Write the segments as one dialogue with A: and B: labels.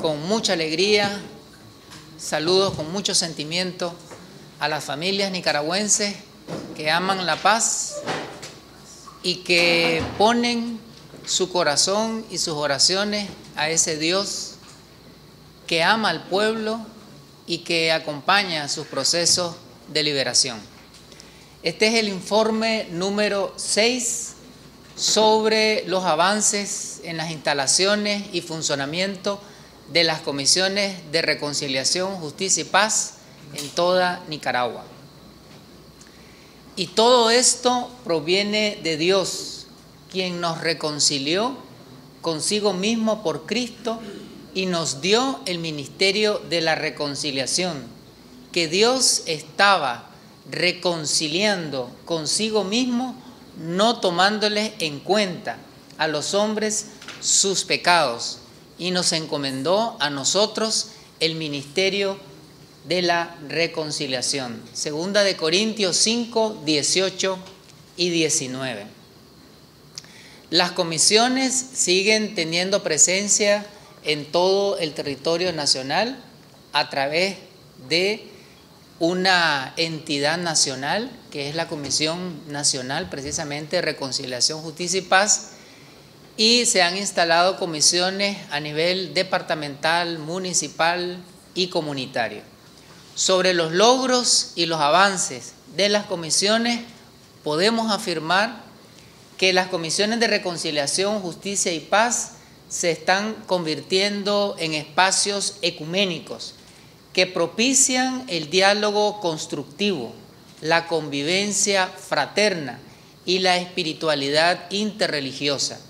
A: con mucha alegría, saludos con mucho sentimiento a las familias nicaragüenses que aman la paz y que ponen su corazón y sus oraciones a ese Dios que ama al pueblo y que acompaña sus procesos de liberación. Este es el informe número 6 sobre los avances en las instalaciones y funcionamiento de las comisiones de reconciliación, justicia y paz en toda Nicaragua. Y todo esto proviene de Dios, quien nos reconcilió consigo mismo por Cristo y nos dio el ministerio de la reconciliación, que Dios estaba reconciliando consigo mismo, no tomándoles en cuenta a los hombres sus pecados, y nos encomendó a nosotros el ministerio de la reconciliación. Segunda de Corintios 5, 18 y 19. Las comisiones siguen teniendo presencia en todo el territorio nacional a través de una entidad nacional, que es la Comisión Nacional precisamente de Reconciliación, Justicia y Paz, y se han instalado comisiones a nivel departamental, municipal y comunitario. Sobre los logros y los avances de las comisiones, podemos afirmar que las comisiones de reconciliación, justicia y paz se están convirtiendo en espacios ecuménicos que propician el diálogo constructivo, la convivencia fraterna y la espiritualidad interreligiosa.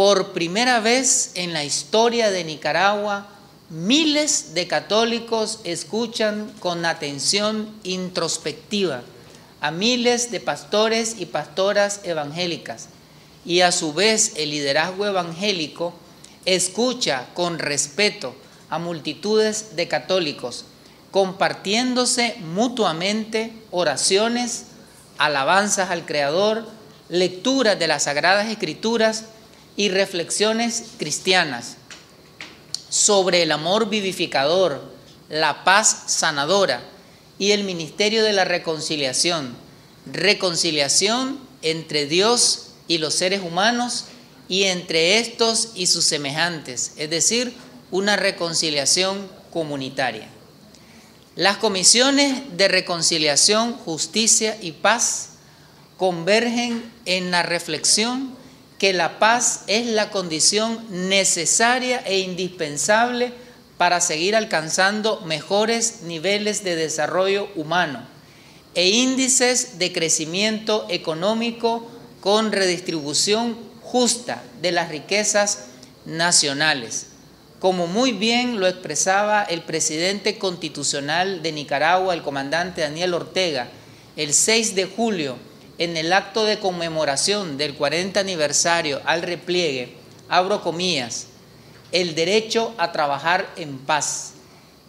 A: Por primera vez en la historia de Nicaragua, miles de católicos escuchan con atención introspectiva a miles de pastores y pastoras evangélicas. Y a su vez el liderazgo evangélico escucha con respeto a multitudes de católicos, compartiéndose mutuamente oraciones, alabanzas al Creador, lecturas de las Sagradas Escrituras y reflexiones cristianas sobre el amor vivificador, la paz sanadora y el ministerio de la reconciliación. Reconciliación entre Dios y los seres humanos y entre estos y sus semejantes, es decir, una reconciliación comunitaria. Las comisiones de reconciliación, justicia y paz convergen en la reflexión que la paz es la condición necesaria e indispensable para seguir alcanzando mejores niveles de desarrollo humano e índices de crecimiento económico con redistribución justa de las riquezas nacionales, como muy bien lo expresaba el presidente constitucional de Nicaragua, el comandante Daniel Ortega, el 6 de julio, en el acto de conmemoración del 40 aniversario al repliegue, abro comillas, el derecho a trabajar en paz,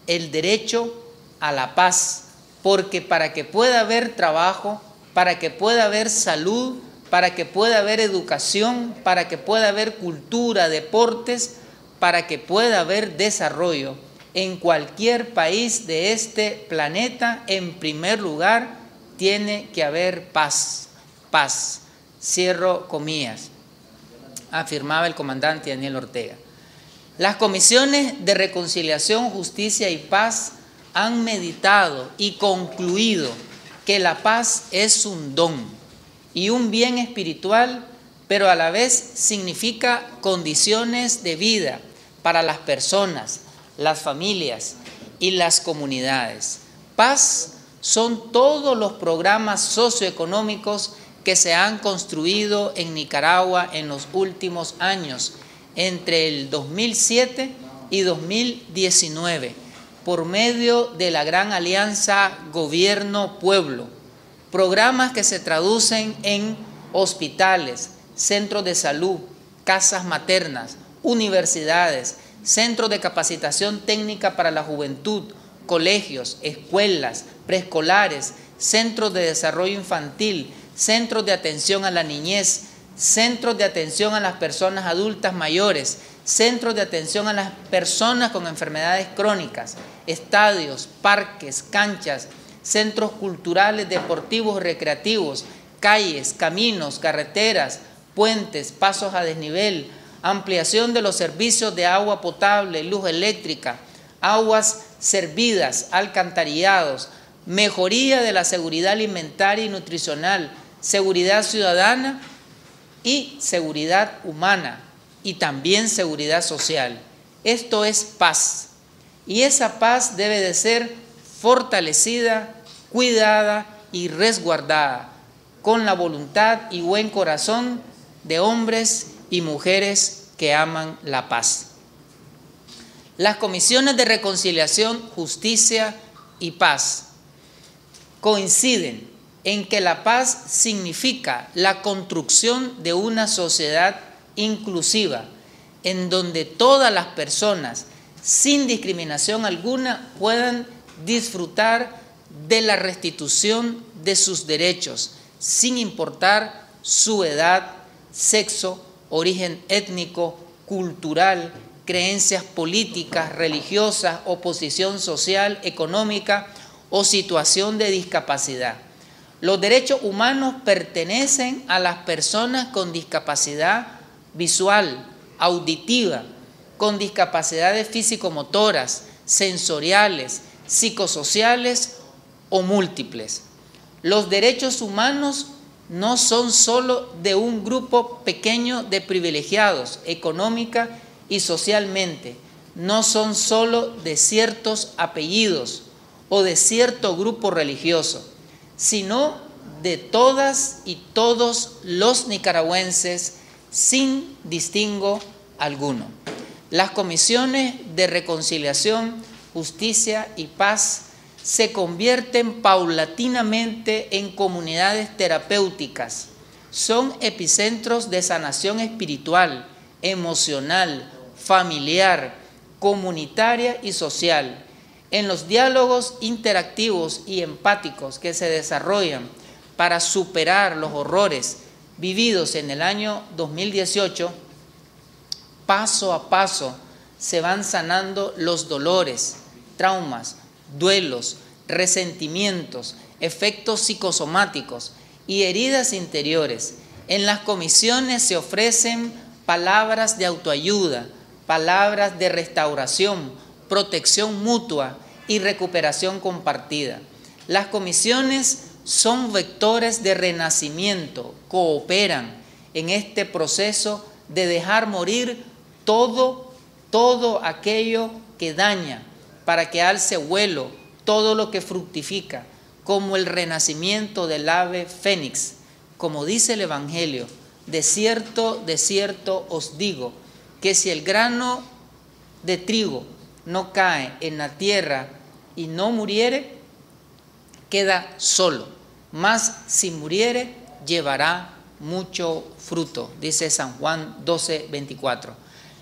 A: el derecho a la paz, porque para que pueda haber trabajo, para que pueda haber salud, para que pueda haber educación, para que pueda haber cultura, deportes, para que pueda haber desarrollo en cualquier país de este planeta, en primer lugar, tiene que haber paz, paz. Cierro comillas, afirmaba el comandante Daniel Ortega. Las comisiones de reconciliación, justicia y paz han meditado y concluido que la paz es un don y un bien espiritual, pero a la vez significa condiciones de vida para las personas, las familias y las comunidades. Paz son todos los programas socioeconómicos que se han construido en Nicaragua en los últimos años, entre el 2007 y 2019, por medio de la gran alianza gobierno-pueblo Programas que se traducen en hospitales, centros de salud, casas maternas, universidades, centros de capacitación técnica para la juventud, colegios, escuelas, preescolares, centros de desarrollo infantil, centros de atención a la niñez, centros de atención a las personas adultas mayores, centros de atención a las personas con enfermedades crónicas, estadios, parques, canchas, centros culturales, deportivos, recreativos, calles, caminos, carreteras, puentes, pasos a desnivel, ampliación de los servicios de agua potable, luz eléctrica, aguas servidas, alcantarillados, mejoría de la seguridad alimentaria y nutricional, seguridad ciudadana y seguridad humana y también seguridad social. Esto es paz. Y esa paz debe de ser fortalecida, cuidada y resguardada con la voluntad y buen corazón de hombres y mujeres que aman la paz. Las comisiones de reconciliación, justicia y paz coinciden en que la paz significa la construcción de una sociedad inclusiva, en donde todas las personas, sin discriminación alguna, puedan disfrutar de la restitución de sus derechos, sin importar su edad, sexo, origen étnico, cultural, creencias políticas, religiosas, oposición social, económica o situación de discapacidad. Los derechos humanos pertenecen a las personas con discapacidad visual, auditiva, con discapacidades físico-motoras, sensoriales, psicosociales o múltiples. Los derechos humanos no son solo de un grupo pequeño de privilegiados económica y socialmente, no son solo de ciertos apellidos o de cierto grupo religioso, sino de todas y todos los nicaragüenses sin distingo alguno. Las comisiones de reconciliación, justicia y paz se convierten paulatinamente en comunidades terapéuticas. Son epicentros de sanación espiritual, emocional, familiar, comunitaria y social. En los diálogos interactivos y empáticos que se desarrollan para superar los horrores vividos en el año 2018, paso a paso se van sanando los dolores, traumas, duelos, resentimientos, efectos psicosomáticos y heridas interiores. En las comisiones se ofrecen palabras de autoayuda, palabras de restauración, protección mutua y recuperación compartida. Las comisiones son vectores de renacimiento, cooperan en este proceso de dejar morir todo, todo aquello que daña, para que alce vuelo todo lo que fructifica, como el renacimiento del ave fénix, como dice el Evangelio, de cierto, de cierto os digo, que si el grano de trigo no cae en la tierra y no muriere, queda solo, mas si muriere, llevará mucho fruto, dice San Juan 12, 24.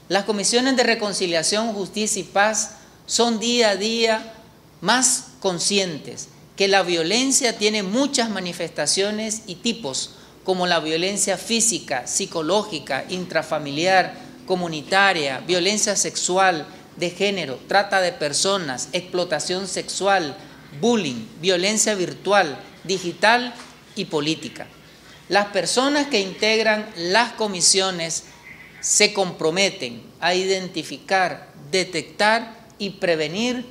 A: Las comisiones de reconciliación, justicia y paz son día a día más conscientes que la violencia tiene muchas manifestaciones y tipos, como la violencia física, psicológica, intrafamiliar, comunitaria, violencia sexual, de género, trata de personas, explotación sexual, bullying, violencia virtual, digital y política. Las personas que integran las comisiones se comprometen a identificar, detectar y prevenir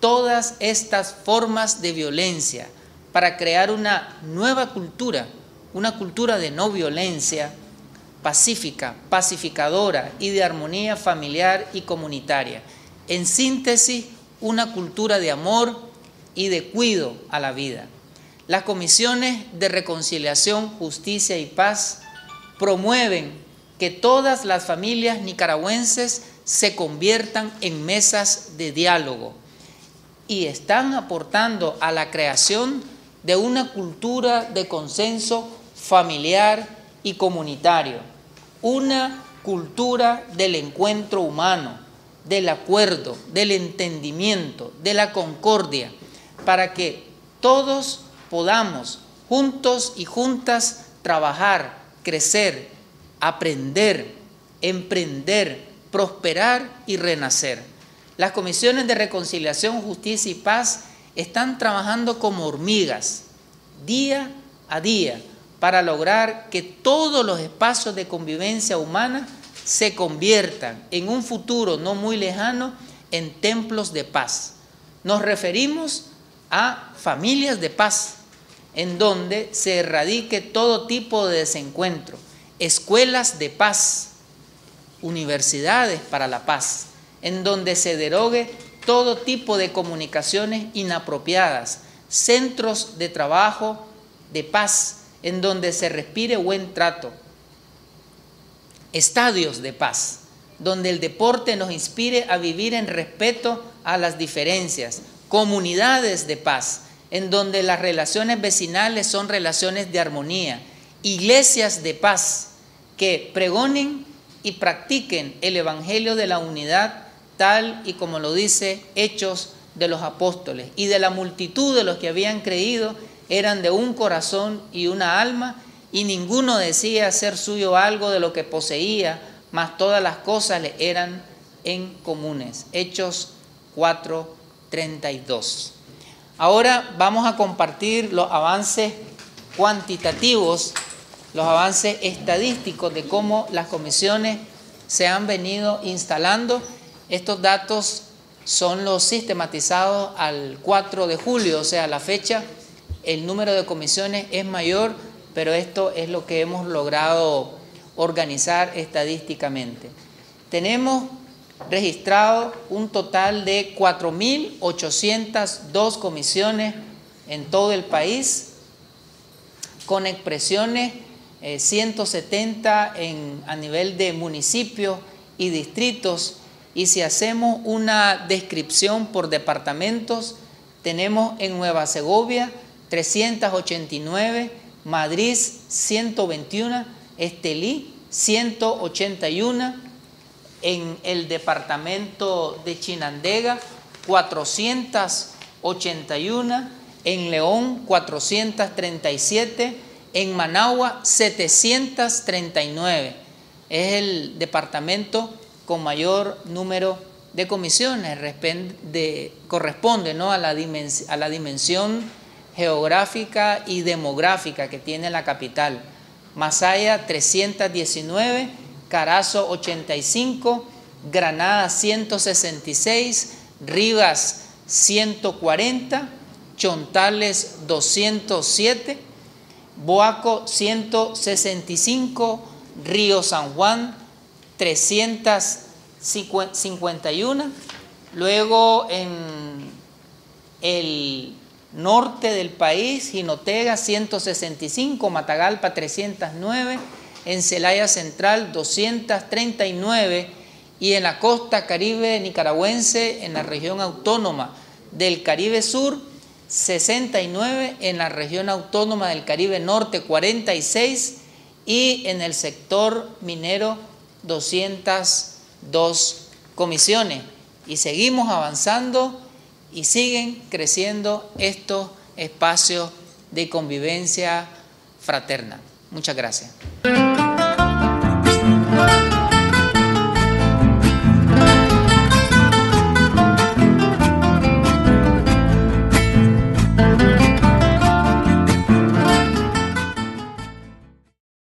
A: todas estas formas de violencia para crear una nueva cultura, una cultura de no violencia, pacífica, pacificadora y de armonía familiar y comunitaria. En síntesis, una cultura de amor y de cuido a la vida. Las comisiones de reconciliación, justicia y paz promueven que todas las familias nicaragüenses se conviertan en mesas de diálogo y están aportando a la creación de una cultura de consenso familiar y comunitario, una cultura del encuentro humano, del acuerdo, del entendimiento, de la concordia, para que todos podamos juntos y juntas trabajar, crecer, aprender, emprender, prosperar y renacer. Las comisiones de reconciliación, justicia y paz están trabajando como hormigas, día a día, para lograr que todos los espacios de convivencia humana se conviertan en un futuro no muy lejano en templos de paz. Nos referimos a familias de paz, en donde se erradique todo tipo de desencuentro, escuelas de paz, universidades para la paz, en donde se derogue todo tipo de comunicaciones inapropiadas, centros de trabajo de paz, en donde se respire buen trato, estadios de paz, donde el deporte nos inspire a vivir en respeto a las diferencias, comunidades de paz, en donde las relaciones vecinales son relaciones de armonía, iglesias de paz que pregonen y practiquen el Evangelio de la unidad tal y como lo dice Hechos de los Apóstoles. Y de la multitud de los que habían creído eran de un corazón y una alma, y ninguno decía ser suyo algo de lo que poseía, mas todas las cosas le eran en comunes. Hechos 4:32. Ahora vamos a compartir los avances cuantitativos, los avances estadísticos de cómo las comisiones se han venido instalando. Estos datos son los sistematizados al 4 de julio, o sea, la fecha el número de comisiones es mayor, pero esto es lo que hemos logrado organizar estadísticamente. Tenemos registrado un total de 4.802 comisiones en todo el país, con expresiones 170 eh, a nivel de municipios y distritos, y si hacemos una descripción por departamentos, tenemos en Nueva Segovia 389, Madrid 121, Estelí 181, en el departamento de Chinandega 481, en León 437, en Managua 739. Es el departamento con mayor número de comisiones, corresponde ¿no? a, la a la dimensión geográfica y demográfica que tiene la capital. Masaya 319, Carazo 85, Granada 166, Rivas 140, Chontales 207, Boaco 165, Río San Juan 351, luego en el norte del país, Jinotega 165, Matagalpa 309, en Celaya Central 239 y en la costa caribe nicaragüense, en la región autónoma del Caribe Sur, 69, en la región autónoma del Caribe Norte 46 y en el sector minero 202 comisiones. Y seguimos avanzando y siguen creciendo estos espacios de convivencia fraterna. Muchas gracias.